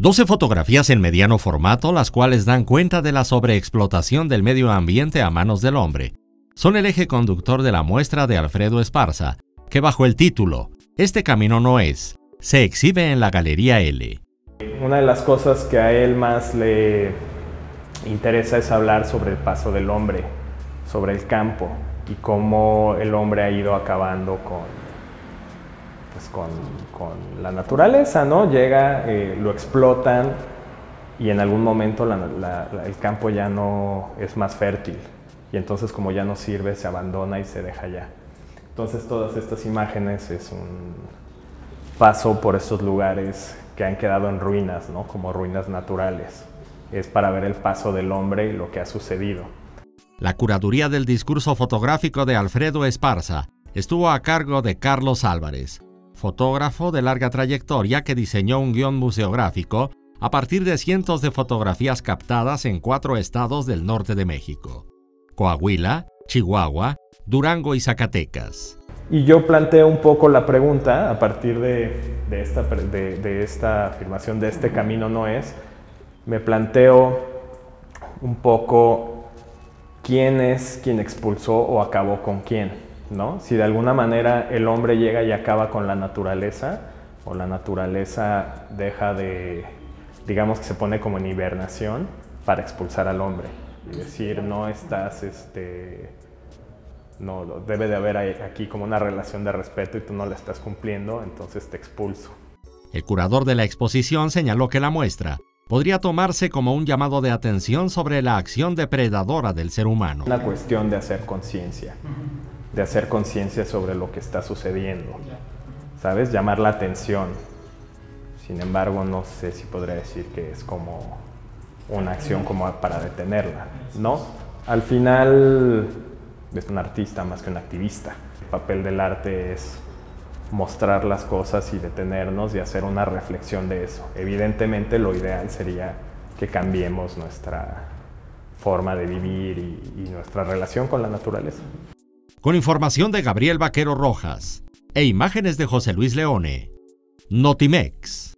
12 fotografías en mediano formato, las cuales dan cuenta de la sobreexplotación del medio ambiente a manos del hombre. Son el eje conductor de la muestra de Alfredo Esparza, que bajo el título Este camino no es, se exhibe en la Galería L. Una de las cosas que a él más le interesa es hablar sobre el paso del hombre, sobre el campo y cómo el hombre ha ido acabando con, pues, con, la naturaleza, ¿no? Llega, eh, lo explotan y en algún momento el campo ya no es más fértil y entonces como ya no sirve se abandona y se deja ya. Entonces todas estas imágenes es un paso por estos lugares que han quedado en ruinas, ¿no? como ruinas naturales. Es para ver el paso del hombre y lo que ha sucedido. La curaduría del discurso fotográfico de Alfredo Esparza estuvo a cargo de Carlos Álvarez fotógrafo de larga trayectoria que diseñó un guion museográfico a partir de cientos de fotografías captadas en cuatro estados del norte de México, Coahuila, Chihuahua, Durango y Zacatecas. Y yo planteo un poco la pregunta a partir de, esta, esta afirmación de este camino no es, me planteo un poco quién es quien expulsó o acabó con quién. ¿No? Si de alguna manera el hombre llega y acaba con la naturaleza, o la naturaleza deja de, digamos que se pone como en hibernación para expulsar al hombre. Y decir, no estás, este, no, debe de haber aquí como una relación de respeto y tú no la estás cumpliendo, entonces te expulso. El curador de la exposición señaló que la muestra podría tomarse como un llamado de atención sobre la acción depredadora del ser humano. Una cuestión de hacer conciencia de hacer conciencia sobre lo que está sucediendo, ¿sabes? Llamar la atención. Sin embargo, no sé si podría decir que es como una acción como para detenerla, ¿no? Al final es un artista más que un activista. El papel del arte es mostrar las cosas y detenernos y hacer una reflexión de eso. Evidentemente lo ideal sería que cambiemos nuestra forma de vivir y, y nuestra relación con la naturaleza con información de Gabriel Vaquero Rojas e imágenes de José Luis Leone. Notimex.